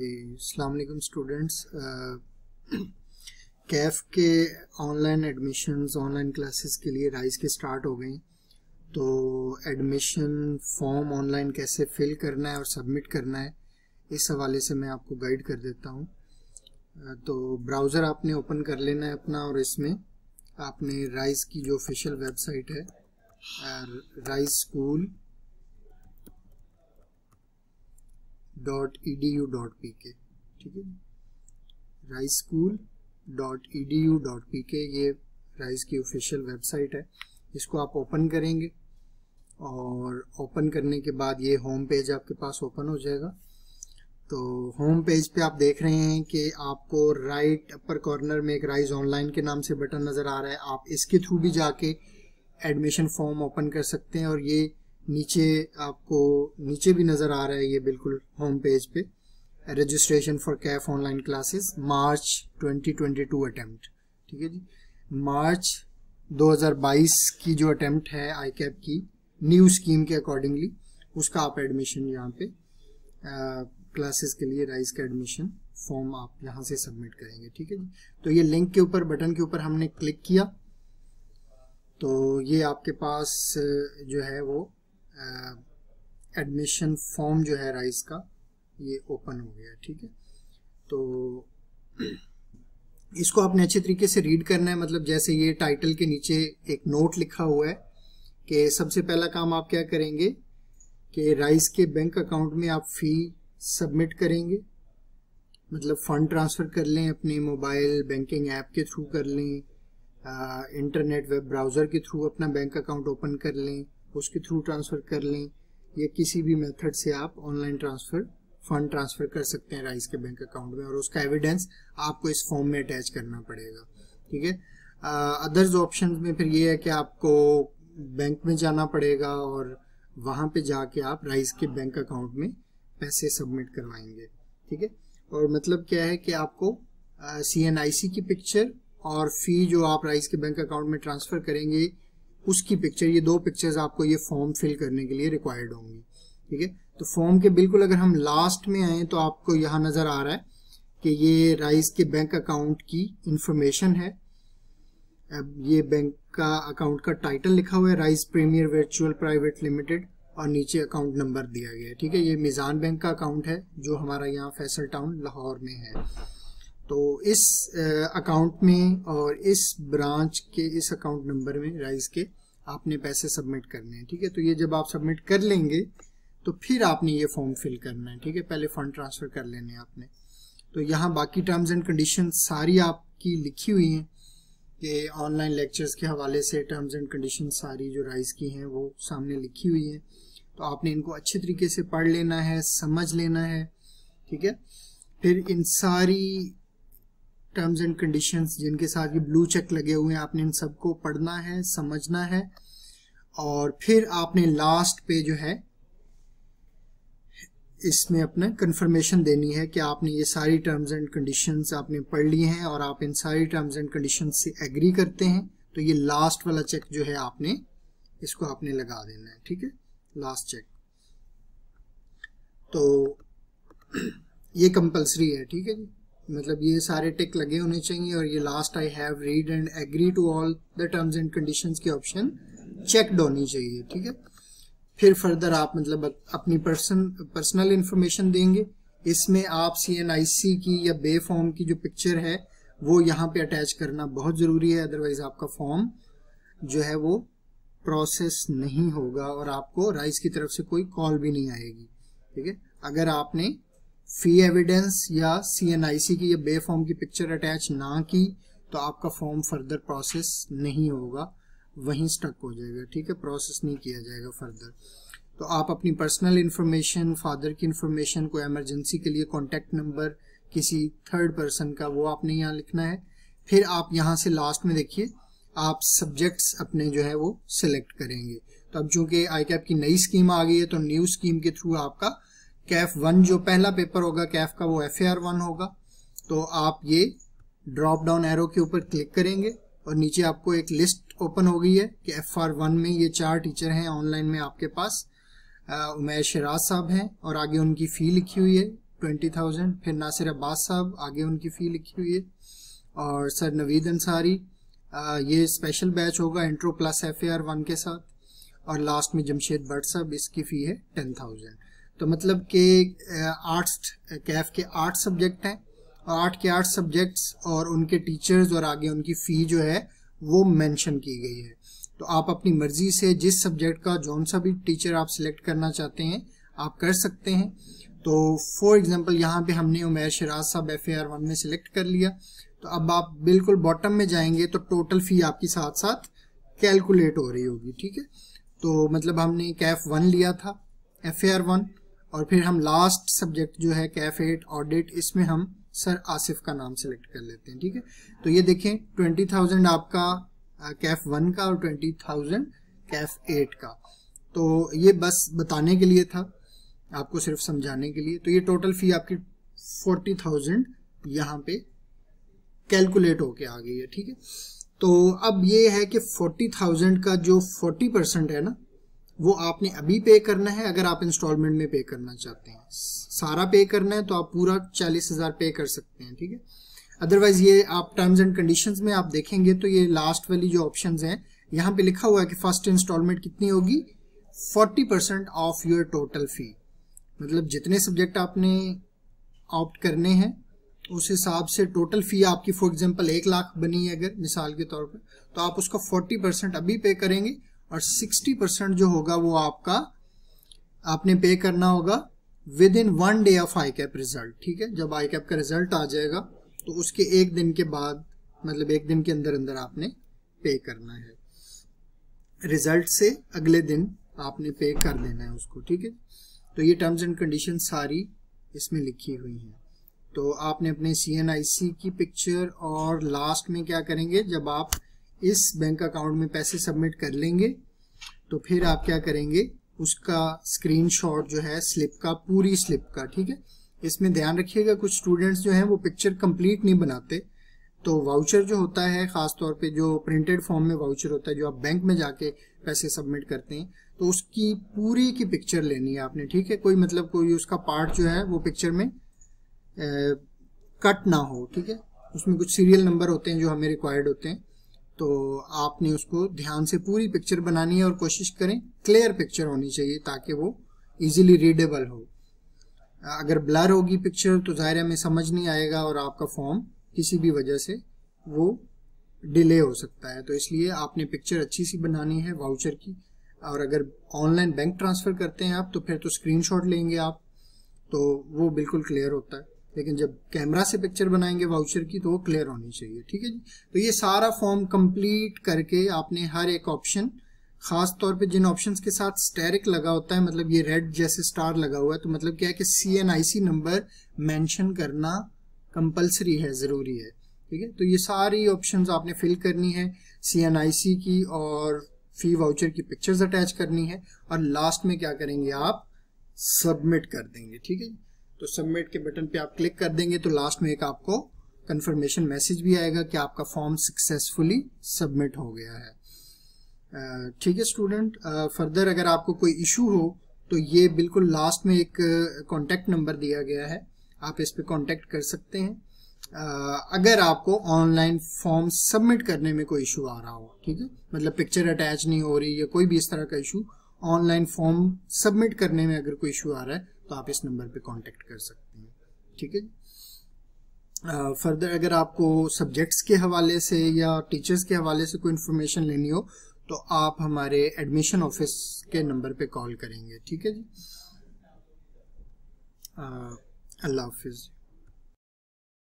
जी अलैक्म students. Kaif के online admissions, online classes के लिए राइज के स्टार्ट हो गई। तो एडमिशन फॉर्म ऑनलाइन कैसे फिल करना है और सबमिट करना है, इस हवाले से मैं आपको गाइड कर देता हूँ। तो ब्राउज़र आपने ओपन कर लेना है अपना और इसमें आपने राइज की जो ऑफिशियल वेबसाइट है Rise school dot E D U dot P K ठीक है? Rise school dot E D U dot P K ये राइस की ऑफिशियल वेबसाइट है। इसको आप ओपन करेंगे और ओपन करने के बाद ये होम पेज आपके पास ओपन हो जाएगा। तो होम पेज पे आप देख रहे हैं कि आपको राइट अपर कॉर्नर में एक राइज ऑनलाइन के नाम से बटन नज़र आ रहा है। आप इसके थ्रू भी जाके एडमिशन फॉर्म ओपन कर सकते हैं और ये नीचे आपको नीचे भी नज़र आ रहा है ये बिल्कुल होम पेज पे। Registration for CAF online classes March 2022 attempt ठीक है जी? मार्च 2022 की जो अटेम्प्ट है आई कैप की न्यू स्कीम के अकॉर्डिंगली उसका आप एडमिशन यहाँ पे क्लासेस के लिए राइज का एडमिशन फॉर्म आप यहाँ से सबमिट करेंगे। ठीक है जी? तो ये लिंक के ऊपर बटन के ऊपर हमने क्लिक किया। तो ये आपके पास, जो है वो एडमिशन फॉर्म जो है राइस का, ये ओपन हो गया, ठीक है? तो इसको आपने अच्छे तरीके से रीड करना है मतलब जैसे ये टाइटल के नीचे एक नोट लिखा हुआ है कि सबसे पहला काम आप क्या करेंगे कि राइस के बैंक अकाउंट में आप फ़ी सबमिट करेंगे मतलब फंड ट्रांसफ़र कर लें अपने मोबाइल बैंकिंग ऐप के थ्रू कर लें इंटरनेट वेब ब्राउज़र के थ्रू अपना बैंक अकाउंट ओपन कर लें उसके थ्रू ट्रांसफ़र कर लें, या किसी भी मेथड से आप ऑनलाइन ट्रांसफ़र फंड ट्रांसफ़र कर सकते हैं राइस के बैंक अकाउंट में और उसका एविडेंस आपको इस फॉर्म में अटैच करना पड़ेगा। ठीक है? अदर्स ऑप्शन में फिर ये है कि आपको बैंक में जाना पड़ेगा और वहाँ पे जाके आप राइस के बैंक अकाउंट में पैसे सबमिट करवाएँगे। ठीक है? और मतलब क्या है कि आपको सी एन आई सी की पिक्चर और फ़ी जो आप राइस के बैंक अकाउंट में ट्रांसफ़र करेंगे उसकी पिक्चर ये दो पिक्चर्स आपको ये फॉर्म फिल करने के लिए रिक्वायर्ड होंगी। ठीक है? तो फॉर्म के बिल्कुल अगर हम लास्ट में आए तो आपको यहाँ नज़र आ रहा है कि ये राइस के बैंक अकाउंट की इंफॉर्मेशन है। अब ये बैंक का अकाउंट का टाइटल लिखा हुआ है Rise premier virtual private limited और नीचे अकाउंट नंबर दिया गया है। ठीक है? ये मिज़ान बैंक का अकाउंट है, जो हमारा यहाँ फैसल टाउन लाहौर में है। तो इस अकाउंट में और इस ब्रांच के, इस अकाउंट नंबर में राइस के आपने पैसे सबमिट करने हैं, ठीक है? तो ये जब आप सबमिट कर लेंगे तो फिर आपने ये फॉर्म फिल करना है, ठीक है? पहले फंड ट्रांसफ़र कर लेने हैं आपने। तो यहाँ बाकी टर्म्स एंड कंडीशन सारी आपकी लिखी हुई हैं, कि ऑनलाइन लेक्चर्स के हवाले से टर्म्स एंड कंडीशन सारी जो राइज की हैं, वो सामने लिखी हुई हैं। तो आपने इनको अच्छे तरीके से पढ़ लेना है, समझ लेना है, ठीक है? फिर इन सारी टर्म्स एंड कंडीशंस जिनके साथ ये ब्लू चेक लगे हुए हैं, आपने इन सबको पढ़ना है, समझना है। और फिर आपने लास्ट पे जो है, इसमें अपना कंफर्मेशन देनी है कि आपने ये सारी टर्म्स एंड कंडीशंस आपने पढ़ लिए हैं और आप इन सारी टर्म्स एंड कंडीशंस से एग्री करते हैं तो ये लास्ट वाला चेक जो है आपने, इसको आपने लगा देना है, ठीक है? लास्ट चेक तो ये कंपलसरी है, ठीक है जी? मतलब ये सारे टिक लगे होने चाहिए और ये last I have read and agree to all the terms and conditions के ऑप्शन चेकड होनी चाहिए, ठीक है? फिर फर्दर आप मतलब अपनी पर्सन पर्सनल इंफॉर्मेशन देंगे। इसमें आप सी एन आई सी की या बे फॉर्म की जो पिक्चर है, वो यहाँ पे अटैच करना बहुत ज़रूरी है अदरवाइज़ आपका फॉर्म जो है वो प्रोसेस नहीं होगा और आपको राइस की तरफ़ से कोई कॉल भी नहीं आएगी, ठीक है? अगर आपने फ़ी एविडेंस या सीएनआईसी की या बे फॉर्म की पिक्चर अटैच ना की तो आपका फॉर्म फर्दर प्रोसेस नहीं होगा। वहीं स्टक हो जाएगा, ठीक है? प्रोसेस नहीं किया जाएगा फर्दर तो आप अपनी पर्सनल इंफॉर्मेशन फादर की इंफॉर्मेशन को एमरजेंसी के लिए कॉन्टेक्ट नंबर किसी थर्ड पर्सन का, वो आपने यहाँ लिखना है। फिर आप यहाँ से लास्ट में देखिए, आप सब्जेक्ट्स अपने जो है वो सिलेक्ट करेंगे। तो अब चूँकि आई कैप की नई स्कीम आ गई है तो न्यू स्कीम के थ्रू आपका कैफ वन जो पहला पेपर होगा, कैफ का वो एफ़ ए आर वन होगा। तो आप ये ड्रॉप डाउन एरो के ऊपर क्लिक करेंगे और नीचे आपको एक लिस्ट ओपन हो गई है कि एफ़ आर वन में ये चार टीचर हैं ऑनलाइन में आपके पास। उमेर शराज साहब हैं और आगे उनकी फ़ी लिखी हुई है ट्वेंटी थाउज़ेंड फिर नासिर अब्बास साहब, आगे उनकी फ़ी लिखी हुई है। और सर नवीद अंसारी ये स्पेशल बैच होगा intro plus F A R one के साथ। और लास्ट में जमशेद भट्ट साहब, इसकी फ़ी है टेन थाउज़ेंड तो मतलब कि आर्ट्स, कैफ के आठ सब्जेक्ट हैं और आठ के आठ सब्जेक्ट्स और उनके टीचर्स और आगे उनकी फ़ी जो है वो मेंशन की गई है। तो आप अपनी मर्ज़ी से जिस सब्जेक्ट का जौन सा भी टीचर आप सिलेक्ट करना चाहते हैं, आप कर सकते हैं। तो फॉर एग्जांपल, यहाँ पे हमने उमेर शराज साहब एफ़ आर वन में सिलेक्ट कर लिया। तो अब आप बिल्कुल बॉटम में जाएँगे तो टोटल फ़ी आपकी साथ साथ कैलकुलेट हो रही होगी, ठीक है? तो मतलब हमने कैफ वन लिया था एफ़ आर वन। और फिर हम लास्ट सब्जेक्ट जो है कैफ एट ऑडिट इसमें हम सर आसिफ का नाम सेलेक्ट कर लेते हैं, ठीक है? तो ये देखें ट्वेंटी थाउज़ेंड आपका कैफ वन का और ट्वेंटी थाउज़ेंड कैफ एट का। तो ये बस बताने के लिए था, आपको सिर्फ़ समझाने के लिए। तो ये टोटल फ़ी आपकी फोर्टी थाउज़ेंड यहाँ पे कैलकुलेट होके आ गई है, ठीक है? तो अब ये है कि फोर्टी थाउज़ेंड का जो फोर्टी परसेंट है ना वो आपने अभी पे करना है, अगर आप इंस्टॉलमेंट में पे करना चाहते हैं। सारा पे करना है तो आप पूरा चालीस हज़ार पे कर सकते हैं, ठीक है? अदरवाइज़ ये आप टर्म्स एंड कंडीशंस में आप देखेंगे तो ये लास्ट वाली जो ऑप्शन हैं, यहाँ पे लिखा हुआ है कि फ़र्स्ट इंस्टॉलमेंट कितनी होगी? Forty percent of your total fee मतलब जितने सब्जेक्ट आपने ऑप्ट करने हैं, उस हिसाब से टोटल फ़ी आपकी फॉर एग्जांपल एक लाख बनी है अगर, मिसाल के तौर पर तो आप उसका फोर्टी परसेंट अभी पे करेंगे। और सिक्सटी परसेंट जो होगा वो आपका, आपने पे करना होगा within one day of ICAP result ठीक है? जब आई कैप का रिज़ल्ट आ जाएगा तो उसके एक दिन के बाद मतलब एक दिन के अंदर अंदर आपने पे करना है। रिज़ल्ट से अगले दिन आपने पे कर देना है उसको, ठीक है? तो ये टर्म्स एंड कंडीशन सारी इसमें लिखी हुई हैं। तो आपने अपने सी की पिक्चर और लास्ट में क्या करेंगे? जब आप इस बैंक अकाउंट में पैसे सबमिट कर लेंगे तो फिर आप क्या करेंगे उसका स्क्रीनशॉट जो है स्लिप का पूरी स्लिप का ठीक है? इसमें ध्यान रखिएगा कुछ स्टूडेंट्स जो हैं वो पिक्चर कंप्लीट नहीं बनाते। तो वाउचर जो होता है खास तौर पे जो प्रिंटेड फॉर्म में वाउचर होता है जो आप बैंक में जाके पैसे सबमिट करते हैं तो उसकी पूरी की पिक्चर लेनी है आपने ठीक है? कोई मतलब कोई उसका पार्ट जो है वो पिक्चर में ए, कट ना हो ठीक है? उसमें कुछ सीरियल नंबर होते हैं जो हमें रिक्वायर्ड होते हैं। तो आपने उसको ध्यान से पूरी पिक्चर बनानी है और कोशिश करें क्लियर पिक्चर होनी चाहिए ताकि वो इजीली रीडेबल हो। अगर ब्लर होगी पिक्चर तो ज़ाहिर हमें समझ नहीं आएगा और आपका फॉर्म किसी भी वजह से वो डिले हो सकता है। तो इसलिए आपने पिक्चर अच्छी सी बनानी है वाउचर की। और अगर ऑनलाइन बैंक ट्रांसफ़र करते हैं आप तो फिर तो स्क्रीनशॉट लेंगे आप तो वो बिल्कुल क्लियर होता है। लेकिन जब कैमरा से पिक्चर बनाएँगे वाउचर की तो वो क्लियर होनी चाहिए। ठीक है जी? तो ये सारा फॉर्म कंप्लीट करके आपने हर एक ऑप्शन खास तौर पे जिन ऑप्शंस के साथ स्टेरिक लगा होता है मतलब ये रेड जैसे स्टार लगा हुआ है तो मतलब क्या है कि C N I C number mention करना कंपलसरी है, ज़रूरी है। ठीक है? तो ये सारी ऑप्शंस आपने फिल करनी है सी एन आई सी की और फ़ी वाउचर की पिक्चर्स अटैच करनी है, और लास्ट में क्या करेंगे आप? सबमिट कर देंगे। ठीक है तो सबमिट के बटन पे आप क्लिक कर देंगे तो लास्ट में एक आपको कंफर्मेशन मैसेज भी आएगा कि आपका फॉर्म सक्सेसफुली सबमिट हो गया है। ठीक है स्टूडेंट फर्दर अगर आपको कोई इशू हो तो ये बिल्कुल लास्ट में एक कॉन्टेक्ट नंबर दिया गया है। आप इस पर कॉन्टेक्ट कर सकते हैं। अगर आपको ऑनलाइन फॉर्म सबमिट करने में कोई इशू आ रहा हो, ठीक है? मतलब पिक्चर अटैच नहीं हो रही या कोई भी इस तरह का इशू ऑनलाइन फॉर्म सबमिट करने में अगर कोई इशू आ रहा है तो आप इस नंबर पे कांटेक्ट कर सकते हैं। ठीक है फर्दर अगर आपको सब्जेक्ट्स के हवाले से या टीचर्स के हवाले से कोई इन्फॉर्मेशन लेनी हो तो आप हमारे एडमिशन ऑफ़िस के नंबर पे कॉल करेंगे। ठीक है जी? अल्लाह हाफिज़।